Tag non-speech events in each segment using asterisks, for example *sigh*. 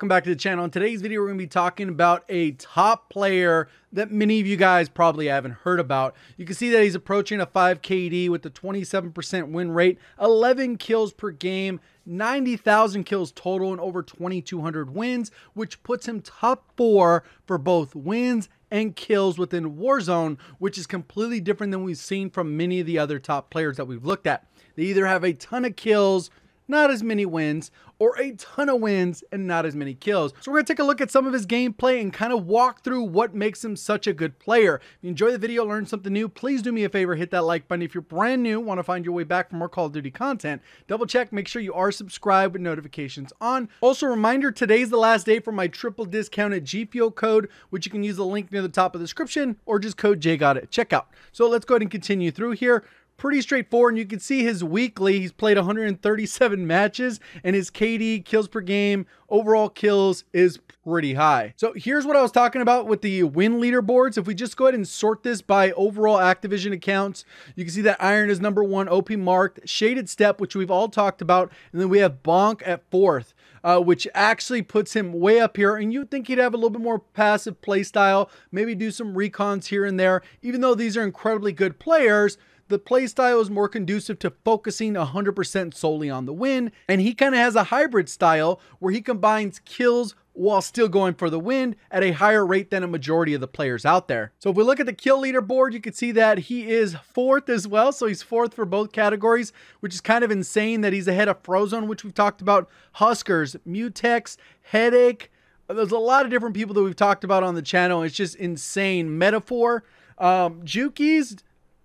Welcome back to the channel. In today's video, we're going to be talking about a top player that many of you guys probably haven't heard about. You can see that he's approaching a 5 KD with a 27% win rate, 11 kills per game, 90,000 kills total, and over 2,200 wins, which puts him top four for both wins and kills within Warzone, which is completely different than we've seen from many of the other top players that we've looked at. They either have a ton of kills, not as many wins, or a ton of wins and not as many kills. So we're gonna take a look at some of his gameplay and kind of walk through what makes him such a good player. If you enjoy the video, learn something new, please do me a favor, hit that like button. If you're brand new, wanna find your way back for more Call of Duty content, double check, make sure you are subscribed with notifications on. Also reminder, today's the last day for my triple discounted G Fuel code, which you can use the link near the top of the description or just code JGOD at checkout. So let's go ahead and continue through here pretty straightforward. And you can see his weekly, he's played 137 matches and his KD kills per game, overall kills is pretty high. So here's what I was talking about with the win leaderboards. If we just go ahead and sort this by overall Activision accounts, you can see that Iron is number one, OP marked, Shaded Step, which we've all talked about, and then we have Bonq at fourth. Uh, which actually puts him way up here. And you'd think he'd have a little bit more passive play style, maybe do some recons here and there. Even though these are incredibly good players, the playstyle is more conducive to focusing 100% solely on the win, and he kind of has a hybrid style where he combines kills while still going for the win at a higher rate than a majority of the players out there. So if we look at the kill leaderboard, you can see that he is fourth as well. So he's fourth for both categories, which is kind of insane that he's ahead of Frozone, which we've talked about, HusKerrs, Mutex, Headache. There's a lot of different people that we've talked about on the channel. It's just insane. Metaphor, um, Jukeyz,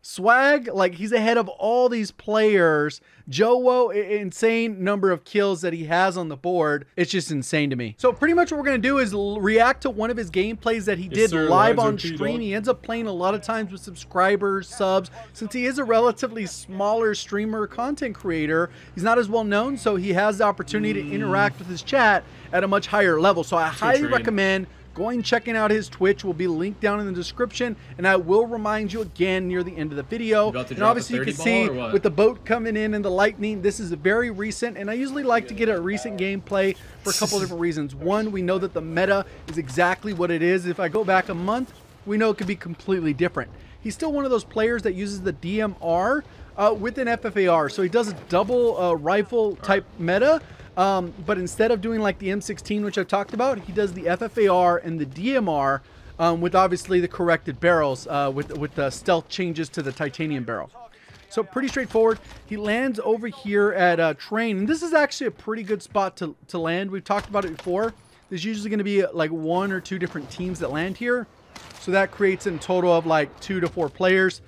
Swag, like he's ahead of all these players. Jowo, insane number of kills that he has on the board. It's just insane to me. So pretty much what we're going to do is react to one of his gameplays that he did sir, live on stream. He ends up playing a lot of times with subscribers, subs. Since he is a relatively smaller streamer content creator, he's not as well known, so he has the opportunity mm. to interact with his chat at a much higher level. So I highly recommend going checking out his Twitch will be linked down in the description, and I will remind you again near the end of the video. And obviously, you can see with the boat coming in and the lightning, this is very recent, and I usually like to get a recent gameplay for a couple different reasons. *laughs* One, we know that the meta is exactly what it is. If I go back a month, we know it could be completely different. He's still one of those players that uses the DMR uh, with an FFAR, so he does a double uh, rifle type meta um, but instead of doing like the M16, which I've talked about, he does the FFAR and the DMR um, with obviously the corrected barrels uh, with, with the stealth changes to the titanium barrel. So pretty straightforward. He lands over here at uh, train. And this is actually a pretty good spot to, to land. We've talked about it before. There's usually going to be like one or two different teams that land here. So that creates a total of like two to four players.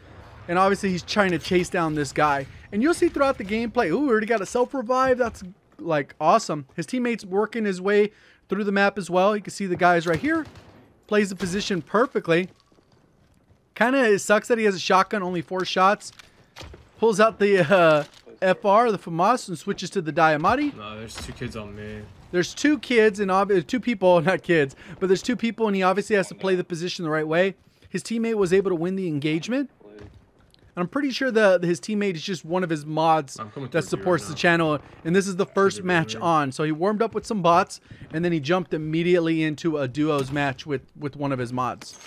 And obviously he's trying to chase down this guy. And you'll see throughout the gameplay, ooh, we already got a self-revive. That's like awesome. His teammates working his way through the map as well. You can see the guys right here. Plays the position perfectly. Kind of sucks that he has a shotgun, only four shots. Pulls out the uh, FR, the FAMAS, and switches to the Diamatti. No, there's two kids on me. There's two kids and two people, *laughs* not kids, but there's two people, and he obviously has to play the position the right way. His teammate was able to win the engagement. And I'm pretty sure that his teammate is just one of his mods that supports right the channel. And this is the first match on. So he warmed up with some bots, and then he jumped immediately into a duos match with, with one of his mods.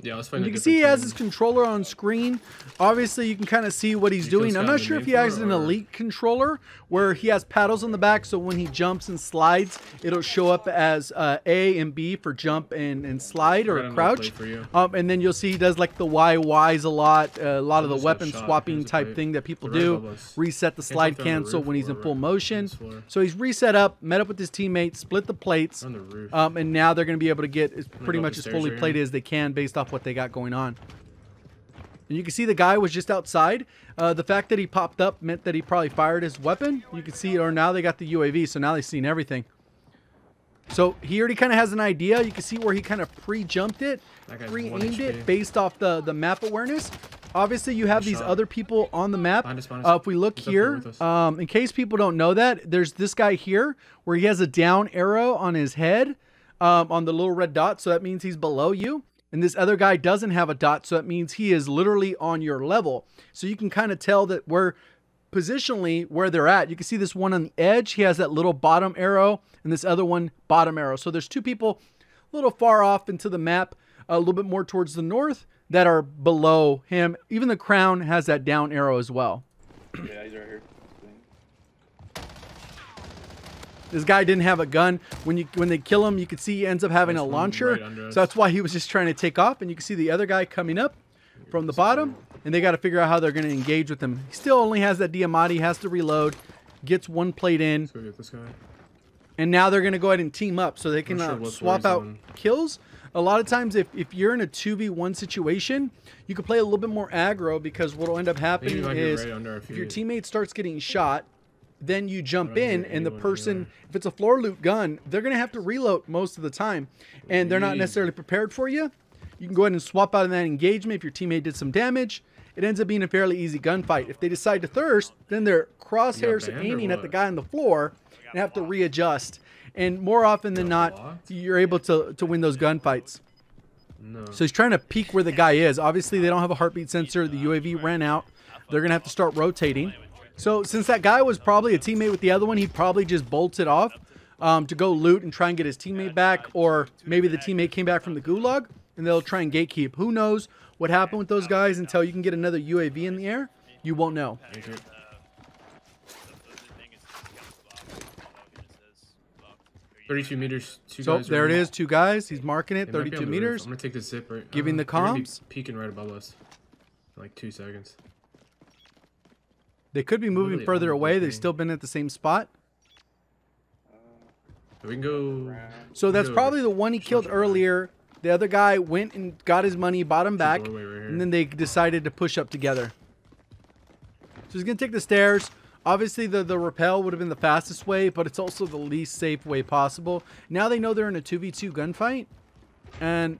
Yeah, let's find You can see he has his controller on screen. Obviously, you can kind of see what he's he doing. I'm not sure if he has an elite controller where he has paddles on the back, so when he jumps and slides, it'll show up as uh, A and B for jump and, and slide or crouch. Um, and then you'll see he does like the Y Ys a lot, uh, a lot of the weapon swapping type thing that people do. Reset the slide cancel when he's in full motion. So he's reset up, met up with his teammates, split the plates, um, and now they're going to be able to get as pretty much as fully plated as they can based off what they got going on. And you can see the guy was just outside. Uh, the fact that he popped up meant that he probably fired his weapon. You can see, or now they got the UAV, so now they've seen everything. So he already kind of has an idea. You can see where he kind of pre-jumped it, pre-aimed it based off the, the map awareness. Obviously, you have these shot. other people on the map. Uh, if we look here, um, in case people don't know that, there's this guy here where he has a down arrow on his head um, on the little red dot. So that means he's below you and this other guy doesn't have a dot, so that means he is literally on your level. So you can kind of tell that we're positionally where they're at. You can see this one on the edge. He has that little bottom arrow, and this other one bottom arrow. So there's two people a little far off into the map, a little bit more towards the north, that are below him. Even the crown has that down arrow as well. Yeah, he's right here. This guy didn't have a gun. When you when they kill him, you can see he ends up having There's a launcher. right so that's why he was just trying to take off. And you can see the other guy coming up from the bottom, and they got to figure out how they're going to engage with him. He still only has that Diamatti, has to reload, gets one plate in, Let's go get this guy. and now they're going to go ahead and team up so they can sure uh, swap out on. kills. A lot of times, if, if you're in a 2v1 situation, you can play a little bit more aggro because what will end up happening is right if your teammate starts getting shot, then you jump in, and the person, anywhere. if it's a floor loot gun, they're going to have to reload most of the time, and they're not necessarily prepared for you. You can go ahead and swap out of that engagement if your teammate did some damage. It ends up being a fairly easy gunfight. If they decide to thirst, then their crosshairs are aiming at the guy on the floor and have to readjust. And more often than not, you're able to, to win those gunfights. No. So he's trying to peek where the guy is. Obviously, they don't have a heartbeat sensor. The UAV ran out. They're going to have to start rotating. So since that guy was probably a teammate with the other one, he probably just bolted off um, to go loot and try and get his teammate back. Or maybe the teammate came back from the gulag and they'll try and gatekeep. Who knows what happened with those guys until you can get another UAV in the air? You won't know. 32 meters. Two So guys there it is, two guys. He's marking it, They 32 on the roof. meters. I'm gonna take this zip right. Giving the they're gonna comms. Peeking right above us. For like two seconds. They could be moving Literally further away. They've still been at the same spot. We can go. So that's go probably over- the one he killed structure. earlier. The other guy went and got his money, bought him back, right and then they decided to push up together. So he's gonna take the stairs. Obviously, the the rappel would have been the fastest way, but it's also the least safe way possible. Now they know they're in a two v two gunfight, and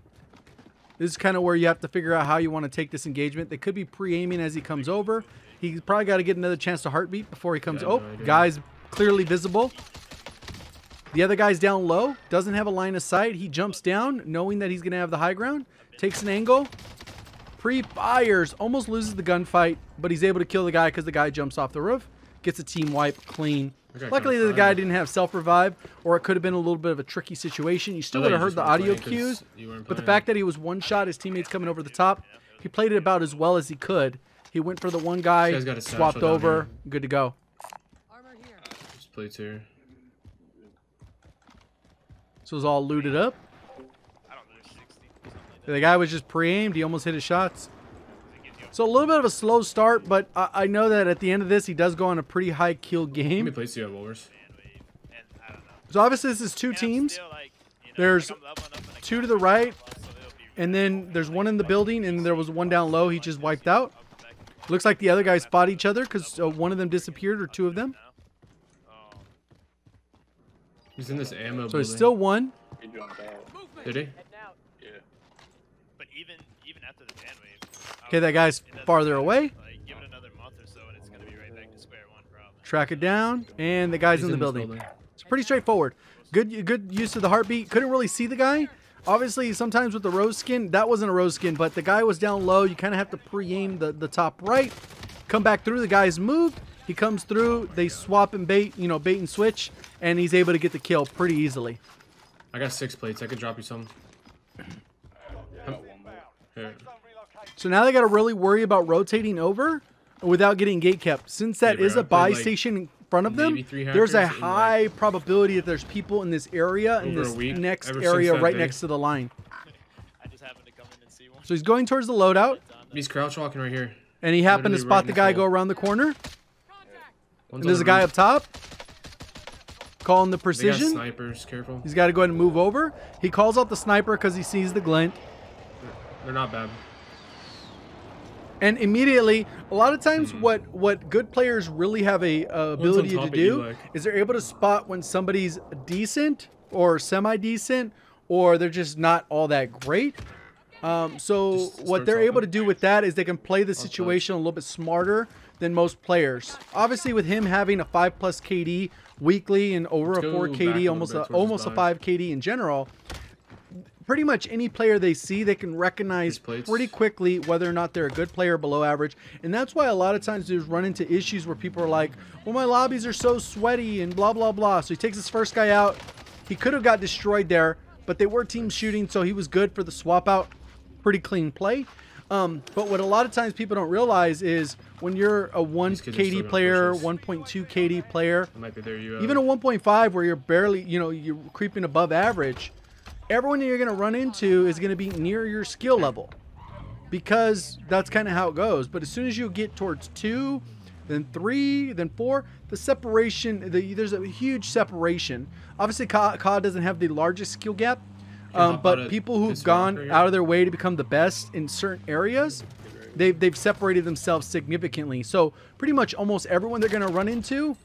this is kind of where you have to figure out how you want to take this engagement. They could be pre-aiming as he comes over. He's probably got to get another chance to heartbeat before he comes. Yeah, oh, no guys clearly visible. The other guy's down low, doesn't have a line of sight. He jumps down, knowing that he's going to have the high ground, takes an angle, pre-fires, almost loses the gunfight, but he's able to kill the guy because the guy jumps off the roof, gets a team wipe clean. Luckily, the guy didn't have self-revive, or it could have been a little bit of a tricky situation. You still would have heard the audio cues, but the fact that he was one shot, his teammates coming over the top, he played it about as well as he could. He went for the one guy, guy's got a swapped over, here. good to go. Just plates here. So it was all looted up. The guy was just pre-aimed. He almost hit his shots. So a little bit of a slow start, but I, I know that at the end of this, he does go on a pretty high kill How many game. plates do you have, Wolvers? So obviously this is two teams. There's two to the right, and then there's one in the building, and there was one down low. He just wiped out. Looks like the other guys fought each other because uh, one of them disappeared, or two of them. He's in this ammo. So it's building. still one. He jumped out. Did he? Yeah. But even even after the ban wave, Okay, that guy's farther away. Like, give it another month or so, and it's gonna be right back to square one, probably. Track it down, and the guy's He's in the this building. It's pretty straightforward. Good good use of the heartbeat. Couldn't really see the guy. Obviously, sometimes with the rose skin, that wasn't a rose skin, but the guy was down low. You kind of have to pre-aim the, the top right. Come back through. The guy's moved. He comes through. They swap and bait, you know, bait and switch, and he's able to get the kill pretty easily. I got six plates. I could drop you some. Here. So now they got to really worry about rotating over without getting gate kept. Since that is bro, a I played, buy like, station front of them, there's a hackers in, high probability that there's people in this area in this week, next ever area right day. next to the line. *laughs* I just happened to come in and see one. So he's going towards the loadout, He's crouch walking right here. and he happened to spot right the guy this go around the corner. One's And there's a guy roof. up top, calling the They got precision. snipers. Careful. He's got to go ahead and move over. He calls out the sniper because he sees the glint. They're not bad. And immediately, a lot of times, what what good players really have a uh, ability to top of you, do like- is they're able to spot when somebody's decent or semi decent, or they're just not all that great. Um, so Just what they're able to do with that is they can play the situation a little bit smarter than most players. Obviously, with him having a five plus KD weekly and over Let's a four KD, almost a, almost a five. five KD in general, pretty much any player they see, they can recognize pretty quickly whether or not they're a good player below average. And that's why a lot of times there's run into issues where people are like, well, my lobbies are so sweaty and blah, blah, blah. So he takes his first guy out. He could have got destroyed there, but they were team shooting, so he was good for the swap out. Pretty clean play. Um, but what a lot of times people don't realize is when you're a 1 These kids are still KD player, 1.2 KD player, might be there. You. Uh, even a 1.5 where you're barely, you know, you're creeping above average, everyone you're going to run into is going to be near your skill level because that's kind of how it goes. But as soon as you get towards two, then three, then four, the separation, the, there's a huge separation. Obviously, Ka, Ka doesn't have the largest skill gap, um, but people who've gone rock right here. out of their way to become the best in certain areas, they've, they've separated themselves significantly. So pretty much almost everyone they're going to run into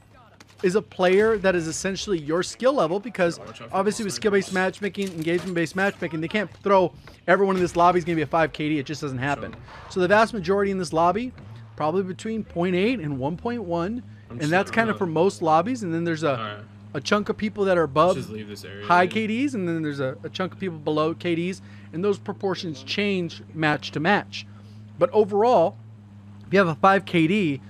is a player that is essentially your skill level because Watch out for obviously with skill-based matchmaking, engagement-based matchmaking, they can't throw everyone in this lobby is going to be a 5 KD. It just doesn't happen. So the vast majority in this lobby, probably between 0.8 and 1.1, and that's kind of for most lobbies. And then there's a, a chunk of people that are above leave this area. high. KDs, and then there's a, a chunk of people below KDs, and those proportions change match to match. But overall, if you have a 5 KD,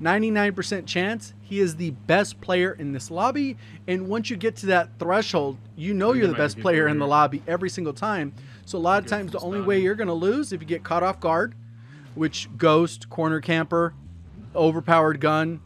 99% chance he is the best player in this lobby. And once you get to that threshold, you know you're the best player in the lobby every single time. So a lot of times the only way you're going to lose if you get caught off guard, which ghost, corner camper, overpowered gun,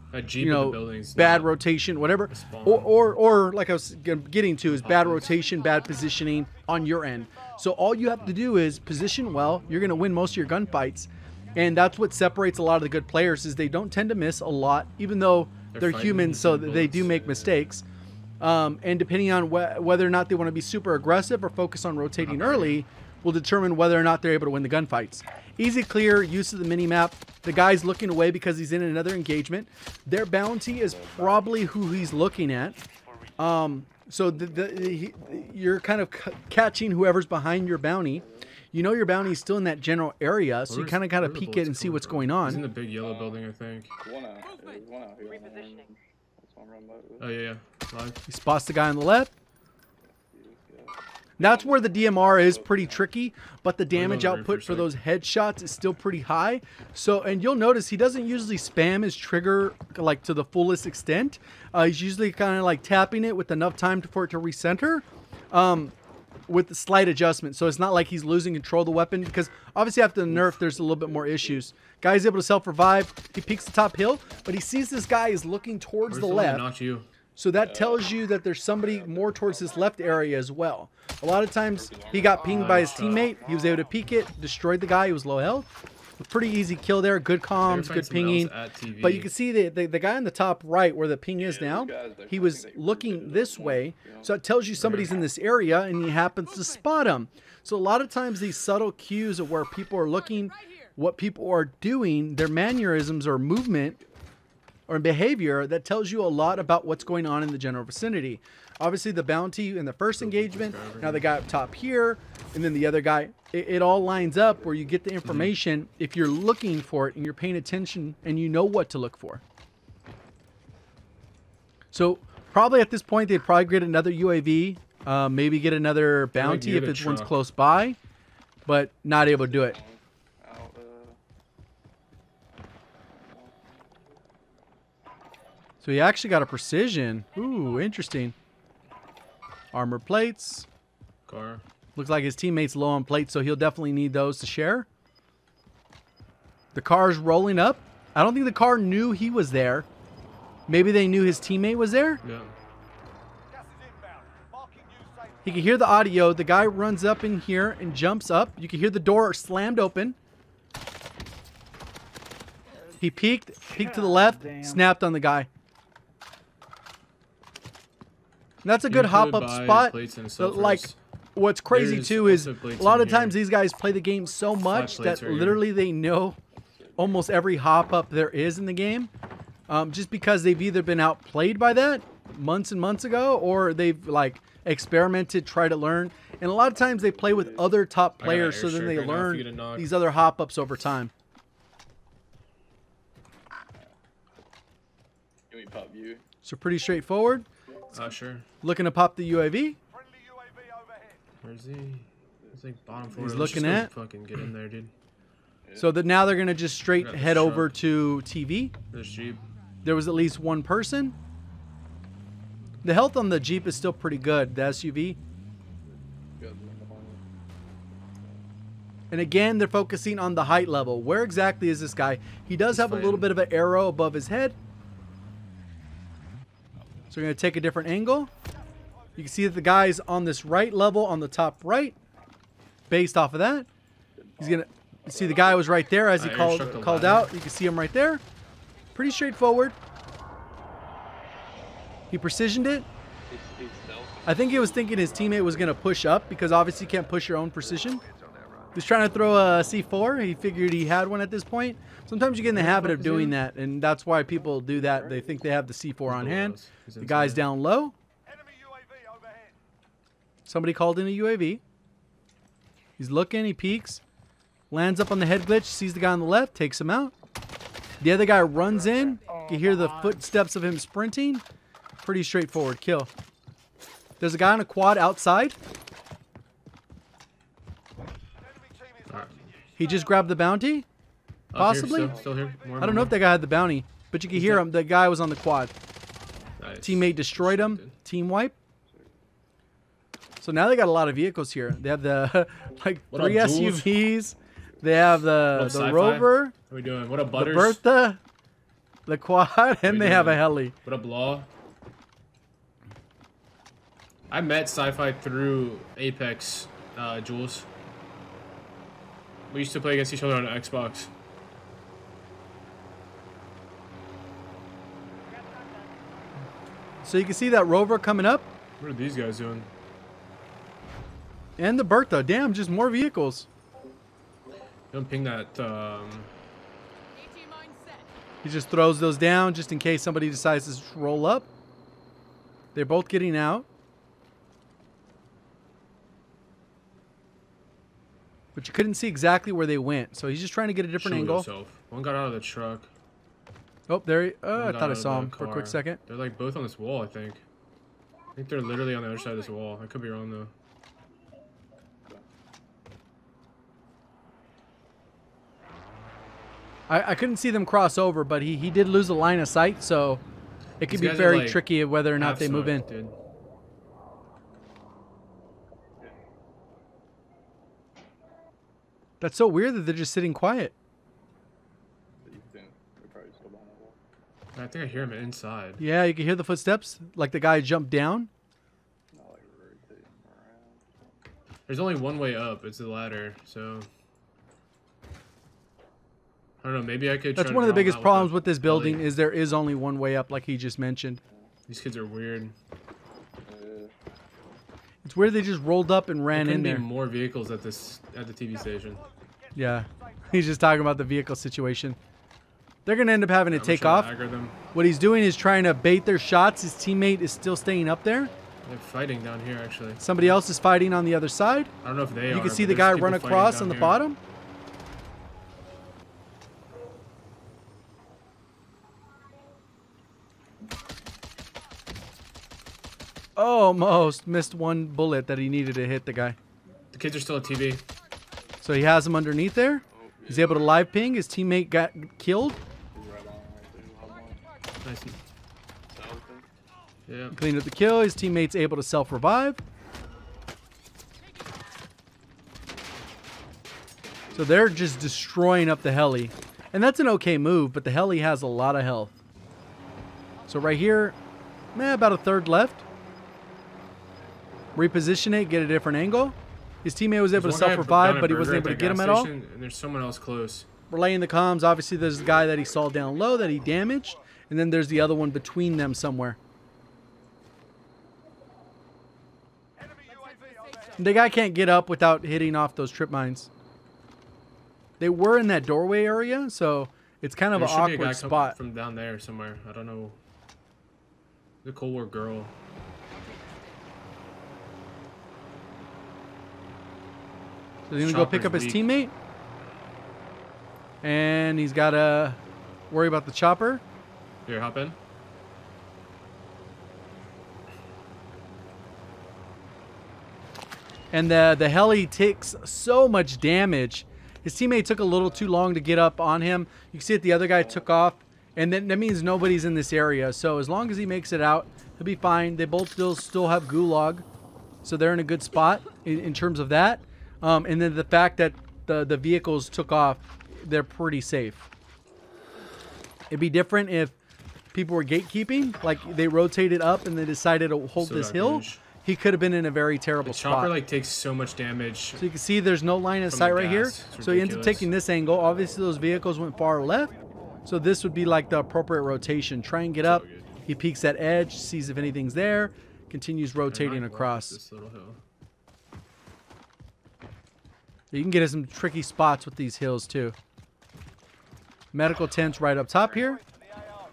you know, building's bad rotation, whatever, or, or or like I was getting to is bad rotation, bad positioning on your end. So all you have to do is position well. You're gonna win most of your gunfights, and that's what separates a lot of the good players is they don't tend to miss a lot, even though They're they're, humans, so using they do make mistakes. Um, and depending on wh- whether or not they want to be super aggressive or focus on rotating early, will determine whether or not they're able to win the gunfights. Easy, clear use of the mini map. The guy's looking away because he's in another engagement. Their bounty is probably who he's looking at. Um, so the, the, he, you're kind of c- catching whoever's behind your bounty. You know your bounty is still in that general area, so you kind of got to where are the peek it and see what's from? going He's in the big yellow building, I think. One out. There's one out here. on the run. That's one run by. Oh yeah, yeah. Live. He spots the guy on the left. That's where the DMR is pretty tricky, but the damage output for for those headshots is still pretty high. So, and you'll notice he doesn't usually spam his trigger like to the fullest extent. Uh, he's usually kind of like tapping it with enough time to, for it to recenter. Um, with slight adjustment. So it's not like he's losing control of the weapon because obviously after the nerf, there's a little bit more issues. Guy's able to self revive. He peeks the top hill, but he sees this guy is looking towards Where's the the one that left. knocked you? So that tells you that there's somebody more towards this left area as well. A lot of times he got pinged by his teammate. He was able to peek it, destroyed the guy. He was low health. A pretty easy kill there. Good comms, good pinging. else at TV. But you can see the, the the guy on the top right where the ping is Yeah, now. guys, He was looking this up way, more, you know? so it tells you somebody's in this area, and he happens to spot him. So a lot of times these subtle cues of where people are looking, what people are doing, their mannerisms or movement or behavior that tells you a lot about what's going on in the general vicinity. Obviously, the bounty in the first engagement, now the guy up top here, and then the other guy, it, it all lines up where you get the information if you're looking for it and you're paying attention and you know what to look for. So, probably at this point, they'd probably get another UAV, uh, maybe get another bounty if it's one's close by, but not able to do it. So he actually got a precision. Ooh, interesting. Armor plates. Car. Looks like his teammate's low on plates, so he'll definitely need those to share. The car's rolling up. I don't think the car knew he was there. Maybe they knew his teammate was there. Yeah. He could hear the audio. The guy runs up in here and jumps up. You can hear the door slammed open. He peeked, peeked to the left, snapped on the guy. And that's a good could hop up spot. But, like what's crazy There's too is a lot in of times these guys play the game so much that plates right here. literally they know almost every hop up there is in the game. Um, just because they've either been outplayed by that months and months ago or they've like experimented, try to learn. And a lot of times they play with other top I got an players so then they right now for you to learn these other hop ups over time. give me pop view. So pretty straightforward. Uh, sure. Looking to pop the UAV. Where's he? I think bottom floor. He's Let's looking at- Fucking get in there, dude. *clears throat* So that now they're gonna just straight Grab the head over to TV. There's Jeep. There was at least one person. The health on the Jeep is still pretty good. The SUV. Good. And again, they're focusing on the height level. Where exactly is this guy? He does He's have a little bit of an arrow above his head. So we're going to take a different angle. You can see that the guy's on this right level on the top right. Based off of that, he's going to see the guy was right there as he called called out. You can see him right there. Pretty straightforward. He precisioned it. He's, he's stealth. I think he was thinking his teammate was going to push up because obviously you can't push your own precision. He's trying to throw a C4. He figured he had one at this point. Sometimes you get in the habit of doing that, and that's why people do that. They think they have the C4 on hand. The guy's down low. Enemy UAV overhead. Somebody called in a UAV. He's looking. He peeks. Lands up on the head glitch. Sees the guy on the left. Takes him out. The other guy runs in. You hear the footsteps of him sprinting. Pretty straightforward kill. There's a guy on a quad outside. Enemy team is Alright. He just grabbed the bounty. Here, Possibly? still, still here. More, I don't know if that guy had the bounty, but you could hear him. The guy was on the quad. Nice. Teammate destroyed him. Good. Team wipe. So now they got a lot of vehicles here. They have the *laughs* like What three SUVs. They have the the Rover, What are we doing? What the Butters? Bertha, the quad, *laughs* and they have a heli. What up, Law? I met Sci-Fi through Apex, uh, Jules. We used to play against each other on Xbox. So you can see that Rover coming up What are these guys doing? and the Bertha. Damn, just more vehicles. Don't ping that. Um, He just throws those down just in case somebody decides to roll up. They're both getting out. But you couldn't see exactly where they went. So he's just trying to get a different show angle. yourself. One got out of the truck. Oh, there he, oh, I thought I saw him for a quick second. They're like both on this wall, I think. I think they're literally on the other side of this wall. I could be wrong though. I, I couldn't see them cross over, but he, he did lose a line of sight, so it could These be very like, tricky of whether or not they move in. Dude. That's so weird that they're just sitting quiet. But you think they're probably still behind the wall. I think I hear him inside. Yeah, you can hear the footsteps, like the guy jumped down. Not like rotating around. There's only one way up. It's the ladder. So I don't know. Maybe I could. That's try to one of the biggest problems with this building is there is only one way up, like he just mentioned. These kids are weird. It's where they just rolled up and ran couldn't in be there. more vehicles at this at the TV station. Yeah, he's just talking about the vehicle situation. They're gonna end up having to I'm take off. to them. What he's doing is trying to bait their shots. His teammate is still staying up there. They're fighting down here actually. Somebody else is fighting on the other side. I don't know if they You are. can see the guy run across on the here. bottom. Almost missed one bullet that he needed to hit the guy. The kids are still at TV. So he has him underneath there. He's able to live ping. His teammate got killed. he's right on right there. Hub one. Nice. Yeah. Cleaned up the kill. His teammate's able to self revive. So they're just destroying up the heli. And that's an okay move, but the heli has a lot of health. So right here, eh, about a third left. Reposition it, get a different angle. His teammate was able There's to self revive, but he wasn't able to get him at all. And there's someone else close. Relaying the comms, obviously there's the guy that he saw down low that he damaged, and then there's the other one between them somewhere. Enemy UAV overhead. The guy can't get up without hitting off those trip mines. They were in that doorway area, so it's kind of There an should be a guy awkward spot. from down there somewhere. I don't know. The Cold War girl. So he's gonna go pick up his weak. teammate, and he's got to worry about the chopper. Here, hop in. and the the heli takes so much damage. His teammate took a little too long to get up on him. You can see that the other guy took off, and then that means nobody's in this area. So as long as he makes it out, he'll be fine. They both still still have gulag, so they're in a good spot in, in terms of that. Um, and then the fact that the the vehicles took off, they're pretty safe. It'd be different if people were gatekeeping, like they rotated up and they decided to hold So this hill. range. He could have been in a very terrible The chopper spot. like takes so much damage. So you can see there's no line of sight right here. So he ends up taking this angle. Obviously those vehicles went far left. So this would be like the appropriate rotation. Try and get up. good. He peeks that edge, sees if anything's there, continues rotating across. This little hill. You can get in some tricky spots with these hills too. Medical tents right up top here.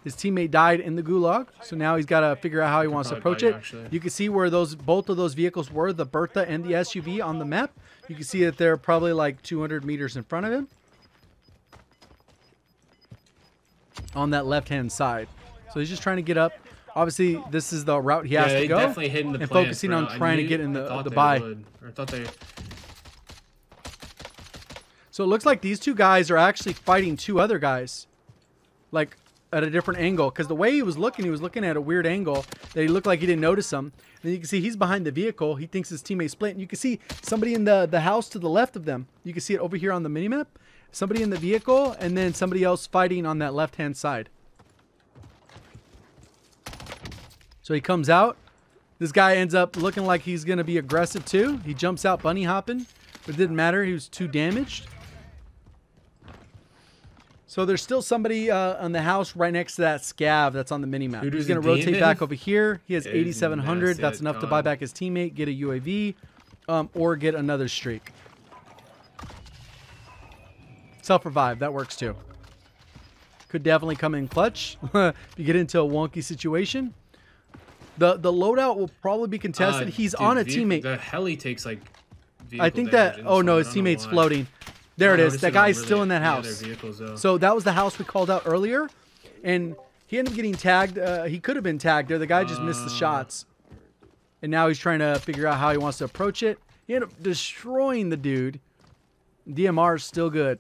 His teammate died in the gulag, so now he's got to figure out how he wants to approach it. you, actually. You can see where those both of those vehicles were, the Bertha and the SUV on the map. You can see that they're probably like 200 meters in front of him. On that left-hand side. So he's just trying to get up. Obviously, this is the route he has yeah, to go. definitely hidden the and focusing on trying to get in the, thought the buy. would. Or I thought they. So it looks like these two guys are actually fighting two other guys, like at a different angle. Because the way he was looking, he was looking at a weird angle that he looked like he didn't notice them. And you can see he's behind the vehicle. He thinks his teammate split. And you can see somebody in the the house to the left of them. You can see it over here on the minimap. Somebody in the vehicle, and then somebody else fighting on that left hand side. So he comes out. This guy ends up looking like he's gonna be aggressive too. He jumps out bunny hopping, but it didn't matter. He was too damaged. So there's still somebody uh, on the house right next to that scav that's on the minimap. Dude, He's going to rotate demon? back over here. He has 8,700. nasty That's at enough to buy back his teammate, get a UAV, um, or get another streak. Self-revive. That works too. Could definitely come in clutch *laughs* if you get into a wonky situation. The the loadout will probably be contested. Uh, He's dude, on a teammate. The heli takes like. I think that. Oh no, his teammate's floating. There it I is. noticed That guy's really still in that the other house. vehicles. So that was the house we called out earlier, and he ended up getting tagged. Uh, he could have been tagged there. The guy just missed the Uh. shots, and now he's trying to figure out how he wants to approach it. He ended up destroying the dude. DMR is still good.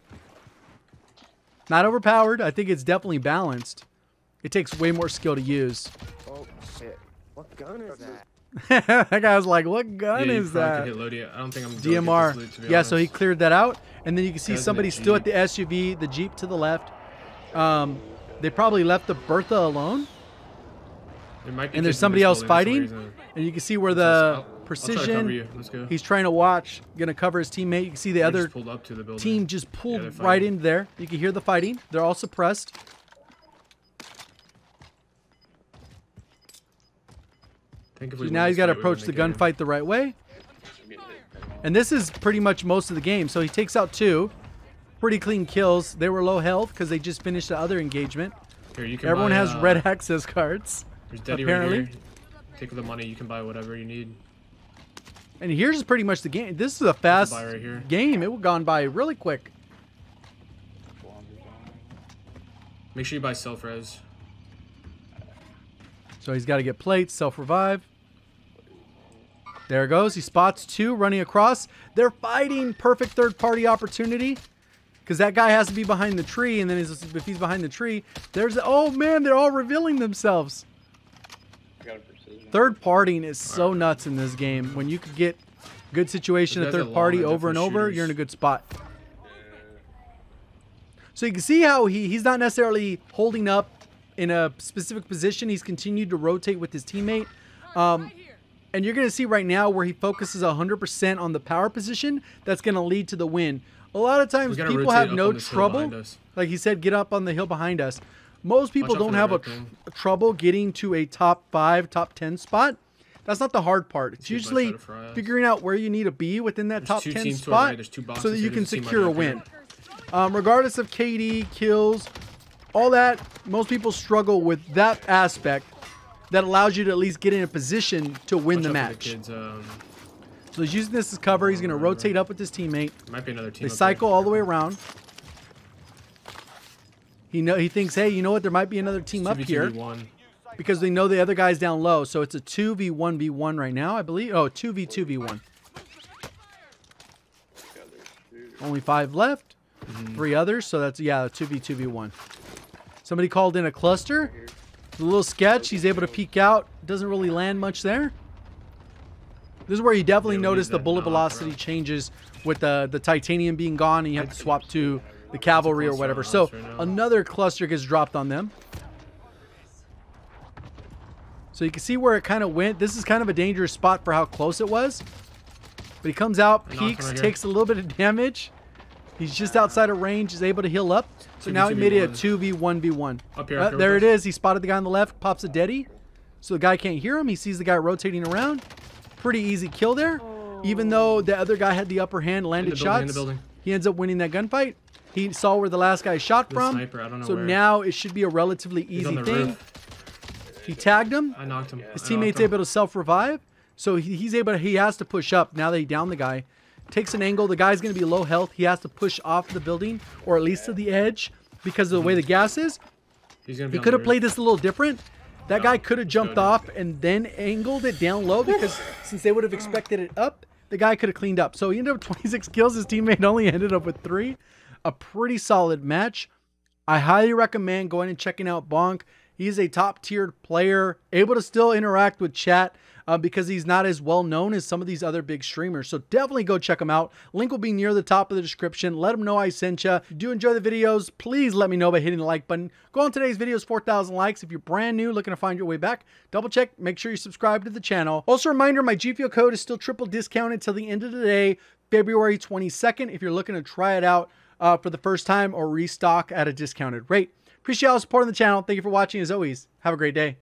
Not overpowered. I think it's definitely balanced. It takes way more skill to use. Oh shit. What gun is that? *laughs* that guy was like, "What gun yeah, is that?" could hit load. I don't think I'm. gonna get this DMR. loot, to be Yeah, so he cleared that out, and then you can see Guy's in a somebody still at the SUV, the Jeep to the left. Um, they probably left the Bertha alone, There might be and there's somebody else fighting, and you can see where the try precision. Go. He's trying to watch, gonna cover his teammate. You can see the They other just pulled up to the team just pulled they're right in there. You can hear the fighting. They're all suppressed. I think if So now he's got to approach the gunfight the right way. And this is pretty much most of the game. So he takes out two. Pretty clean kills. They were low health because they just finished the other engagement. Here, you can Everyone buy, has uh, red access cards. There's Deddy apparently. right here. Take the money. You can buy whatever you need. And here's pretty much the game. This is a fast right here. game. It gone by really quick. Make sure you buy self res. So he's got to get plates, self revive. There it goes. He spots two running across. They're fighting. Perfect third party opportunity. Because that guy has to be behind the tree. And then he's, if he's behind the tree, there's. Oh man, they're all revealing themselves. Got a precision. Third partying is so nuts in this game. When you could get good situation Those at third party long and over and over, you're in a good spot. So you can see how he, he's not necessarily holding up in a specific position. He's continued to rotate with his teammate. Um, and you're going to see right now where he focuses 100% on the power position. That's going to lead to the win. A lot of times people have no on this hill trouble. Like he said, get up on the hill behind us. Most people don't have a tr- thing. trouble getting to a top five, top 10 spot. That's not the hard part. It's See if I usually try to fry us. figuring out where you need to be within that There's top 10 teams to our spot right. So that you can a secure a right up here. win. Um, regardless of KD, kills, all that, most people struggle with that aspect that allows you to at least get in a position to win Watch the out for match. kids. Um, So he's using this as cover. He's going to rotate up with his teammate. might be another team. They up there. cycle all the way around. He know he thinks, hey, you know what? There might be another team up here because they know the other guy's down low. So it's a two v one v one right now, I believe. Oh, two v two v one. Only five left. Mm-hmm. Three others. So that's, yeah, a 2v2v1. Somebody called in a cluster. A little sketch. He's able to peek out. Doesn't really land much there. This is where you definitely notice the bullet velocity changes with the, the titanium being gone and you have to swap to the cavalry or whatever. So us right now. another cluster gets dropped on them. So you can see where it kind of went. This is kind of a dangerous spot for how close it was. But he comes out, peeks, takes a little bit of damage. He's just outside of range, He's able to heal up. So now he made it a 2v1v1. Up here, Uh, up here there with it us. is. He spotted the guy on the left, pops a deady. So the guy can't hear him. He sees the guy rotating around. Pretty easy kill there. Even though the other guy had the upper hand, landed building, shots. in the building. He ends up winning that gunfight. He saw where the last guy shot The from. sniper, I don't know so where. now it should be a relatively He's easy on the thing. roof. He tagged him. I knocked him. His I teammate's him. able to self revive. So he, he's able to, he has to push up now that he downed the guy. Takes an angle. The guy's going to be low health. He has to push off the building or at least to the edge because of the way the gas is. He's gonna He could have played this a little different. That guy could have jumped off and then angled it down low because since they would have expected it up, the guy could have cleaned up. So he ended up with *laughs* 26 kills. His teammate only ended up with three. A pretty solid match. I highly recommend going and checking out Bonq. He's a top tiered player, able to still interact with chat uh, because he's not as well known as some of these other big streamers. So definitely go check him out. Link will be near the top of the description. Let him know I sent you. Do enjoy the videos, please let me know by hitting the like button. Go on today's videos, 4,000 likes. If you're brand new, looking to find your way back, double check. Make sure you subscribe to the channel. Also, reminder, my G Fuel code is still triple discounted till the end of the day, February 22nd. If you're looking to try it out uh, for the first time or restock at a discounted rate. Appreciate all the support on the channel. Thank you for watching. As always, have a great day.